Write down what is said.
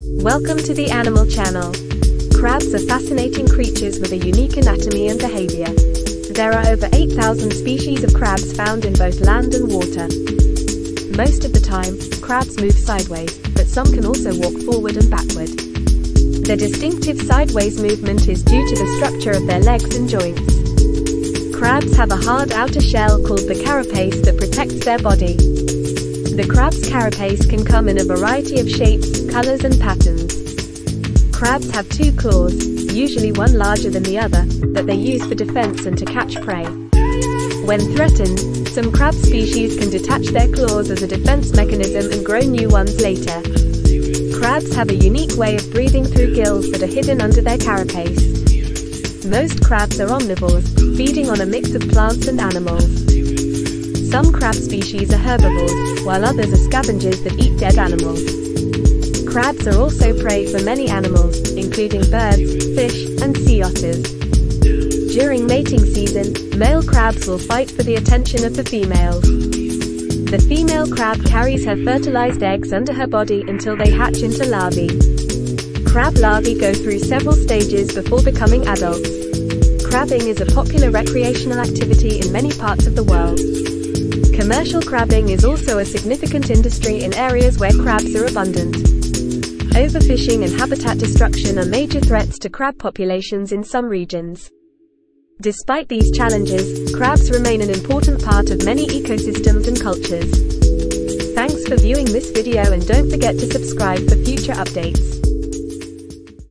Welcome to the Animal Channel. Crabs are fascinating creatures with a unique anatomy and behavior. There are over 8,000 species of crabs found in both land and water. Most of the time, crabs move sideways, but some can also walk forward and backward. The distinctive sideways movement is due to the structure of their legs and joints. Crabs have a hard outer shell called the carapace that protects their body. The crab's carapace can come in a variety of shapes, colors and patterns. Crabs have two claws, usually one larger than the other, that they use for defense and to catch prey. When threatened, some crab species can detach their claws as a defense mechanism and grow new ones later. Crabs have a unique way of breathing through gills that are hidden under their carapace. Most crabs are omnivores, feeding on a mix of plants and animals. Some crab species are herbivores, while others are scavengers that eat dead animals. Crabs are also prey for many animals, including birds, fish, and sea otters. During mating season, male crabs will fight for the attention of the females. The female crab carries her fertilized eggs under her body until they hatch into larvae. Crab larvae go through several stages before becoming adults. Crabbing is a popular recreational activity in many parts of the world. Commercial crabbing is also a significant industry in areas where crabs are abundant. Overfishing and habitat destruction are major threats to crab populations in some regions. Despite these challenges, crabs remain an important part of many ecosystems and cultures. Thanks for viewing this video and don't forget to subscribe for future updates.